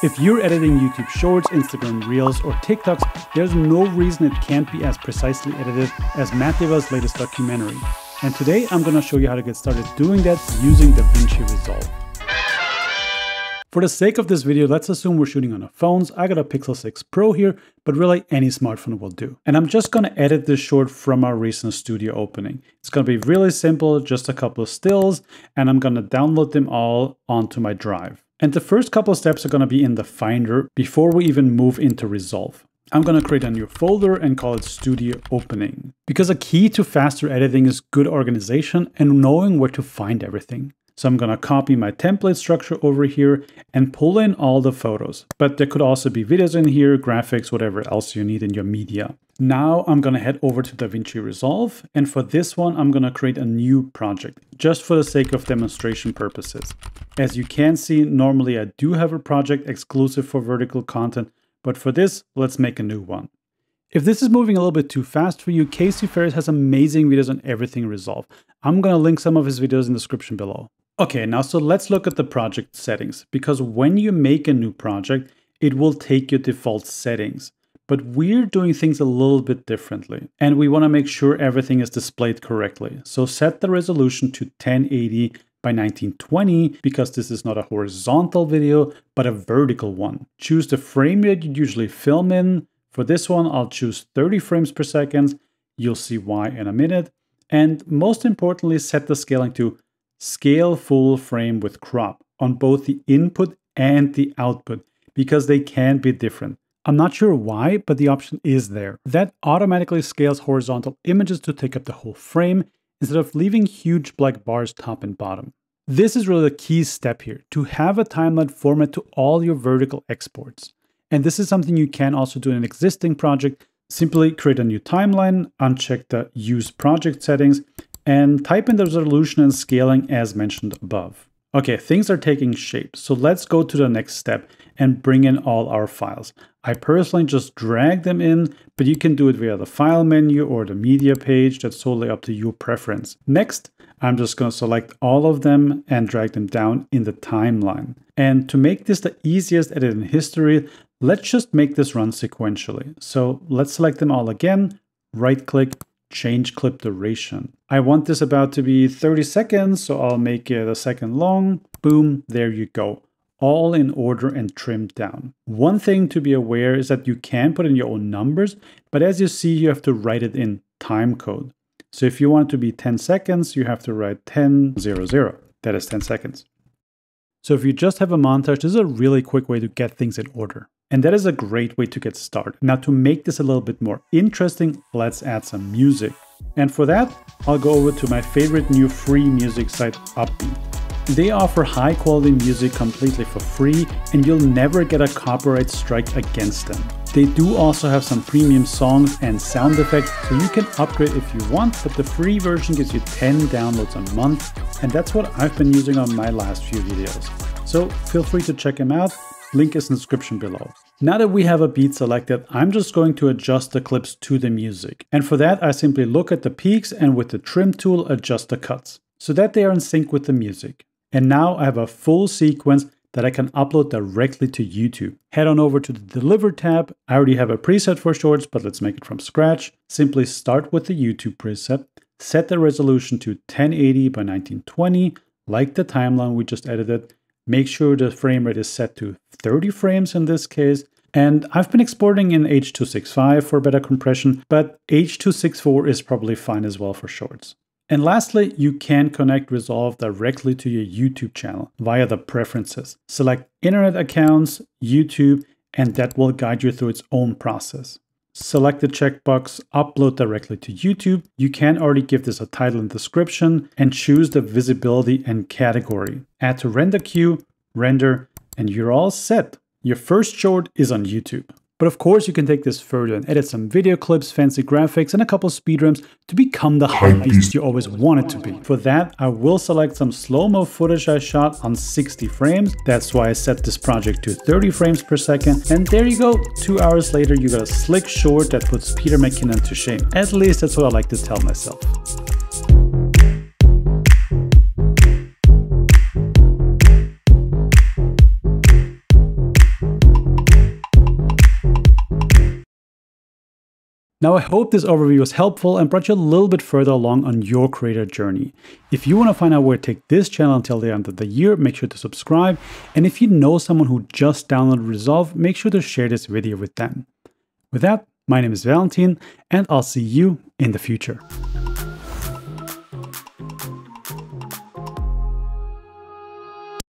If you're editing YouTube Shorts, Instagram Reels, or TikToks, there's no reason it can't be as precisely edited as Matt D'Avella's latest documentary. And today I'm gonna show you how to get started doing that using DaVinci Resolve. For the sake of this video, let's assume we're shooting on our phones. I got a Pixel 6 Pro here, but really any smartphone will do. And I'm just gonna edit this short from our recent studio opening. It's gonna be really simple, just a couple of stills, and I'm gonna download them all onto my drive. And the first couple of steps are going to be in the Finder before we even move into Resolve. I'm going to create a new folder and call it Studio Opening. Because a key to faster editing is good organization and knowing where to find everything. So I'm to copy my template structure over here and pull in all the photos. But there could also be videos in here, graphics, whatever else you need in your media. Now I'm to head over to DaVinci Resolve. And for this one, I'm to create a new project just for the sake of demonstration purposes. As you can see, normally I do have a project exclusive for vertical content, but for this, let's make a new one. If this is moving a little bit too fast for you, Casey Faris has amazing videos on everything Resolve. I'm to link some of his videos in the description below. Okay, now so let's look at the project settings, because when you make a new project, it will take your default settings. But we're doing things a little bit differently, and we want to make sure everything is displayed correctly. So set the resolution to 1080 by 1920 because this is not a horizontal video, but a vertical one. Choose the frame rate you usually film in. For this one, I'll choose 30 frames per second. You'll see why in a minute. And most importantly, set the scaling to scale full frame with crop on both the input and the output because they can be different. I'm not sure why, but the option is there. That automatically scales horizontal images to take up the whole frame instead of leaving huge black bars top and bottom. This is really the key step here, to have a timeline format to all your vertical exports. And this is something you can also do in an existing project. Simply create a new timeline, uncheck the Use Project settings, and type in the resolution and scaling as mentioned above. Okay, things are taking shape, so let's go to the next step and bring in all our files. I personally just drag them in, but you can do it via the file menu or the media page, that's totally up to your preference. Next, I'm just going to select all of them and drag them down in the timeline. And to make this the easiest edit in history, let's just make this run sequentially. So let's select them all again, right click, change clip duration. I want this about to be 30 seconds, so I'll make it a second long. Boom, there you go. All in order and trimmed down. One thing to be aware is that you can put in your own numbers, but as you see, you have to write it in time code. So if you want it to be 10 seconds, you have to write 10, 0, 0. That is 10 seconds. So if you just have a montage, this is a really quick way to get things in order. And that is a great way to get started. Now to make this a little bit more interesting, let's add some music. And for that, I'll go over to my favorite new free music site, Uppbeat. They offer high quality music completely for free and you'll never get a copyright strike against them. They do also have some premium songs and sound effects so you can upgrade if you want, but the free version gives you 10 downloads a month and that's what I've been using on my last few videos. So feel free to check them out Link is in the description below. Now that we have a beat selected, I'm just going to adjust the clips to the music. And for that, I simply look at the peaks and with the trim tool, adjust the cuts so that they are in sync with the music. And now I have a full sequence that I can upload directly to YouTube. Head on over to the Deliver tab. I already have a preset for shorts, but let's make it from scratch. Simply start with the YouTube preset, set the resolution to 1080 by 1920, like the timeline we just edited, Make sure the frame rate is set to 30 frames in this case. And I've been exporting in H.265 for better compression, but H.264 is probably fine as well for shorts. And lastly, you can connect Resolve directly to your YouTube channel via the preferences. Select internet accounts, YouTube, and that will guide you through its own process select the checkbox Upload directly to YouTube. You can already give this a title and description and choose the visibility and category. Add to render queue, render, and you're all set. Your first short is on YouTube. But of course, you can take this further and edit some video clips, fancy graphics, and a couple speed ramps to become the hype beast you always wanted to be. For that, I will select some slow-mo footage I shot on 60 frames. That's why I set this project to 30 frames per second. And there you go, two hours later, you got a slick short that puts Peter McKinnon to shame. At least that's what I like to tell myself. Now, I hope this overview was helpful and brought you a little bit further along on your creator journey. If you want to find out where to take this channel until the end of the year, make sure to subscribe. And if you know someone who just downloaded Resolve, make sure to share this video with them. With that, my name is Valentin, and I'll see you in the future.